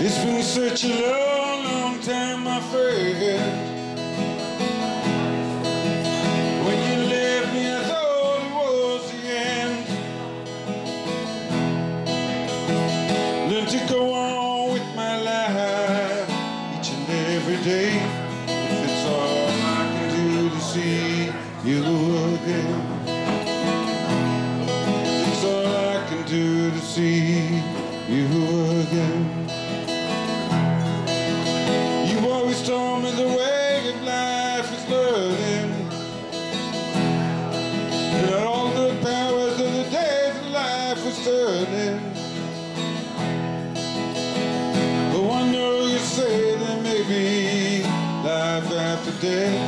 It's been such a long, long time, my friend. When you left me, I thought it was the end. Learned to go on with my life each and every day. If it's all I can do to see you again. It's all I can do to see you again. Turning. But one know you say there may be life after death.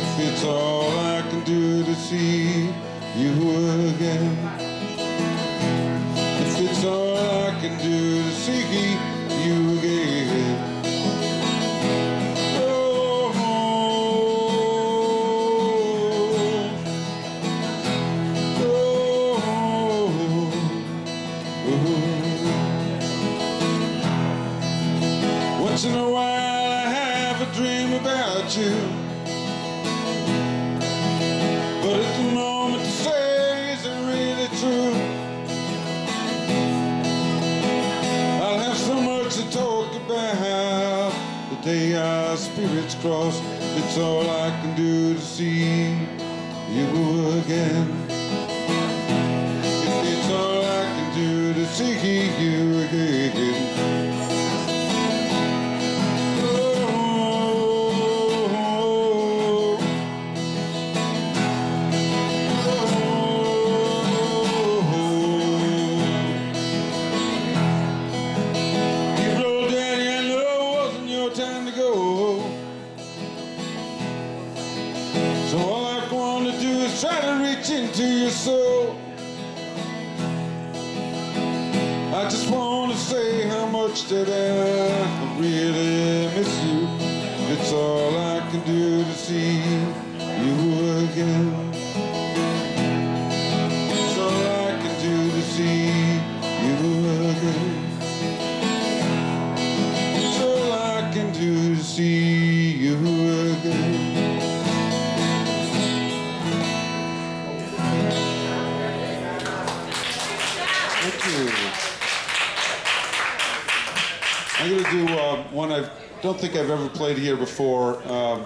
If it's all I can do to see you again. If it's all I can do to see you Once in a while I have a dream about you. But at the moment to say is it really true. I'll have so much to talk about. The day our spirits cross It's all I can do to see you again try to reach into your soul. I just want to say how much that I really miss you. It's all I can do to see you again. Thank you. I'm going to do uh, one I don't think I've ever played here before. Um,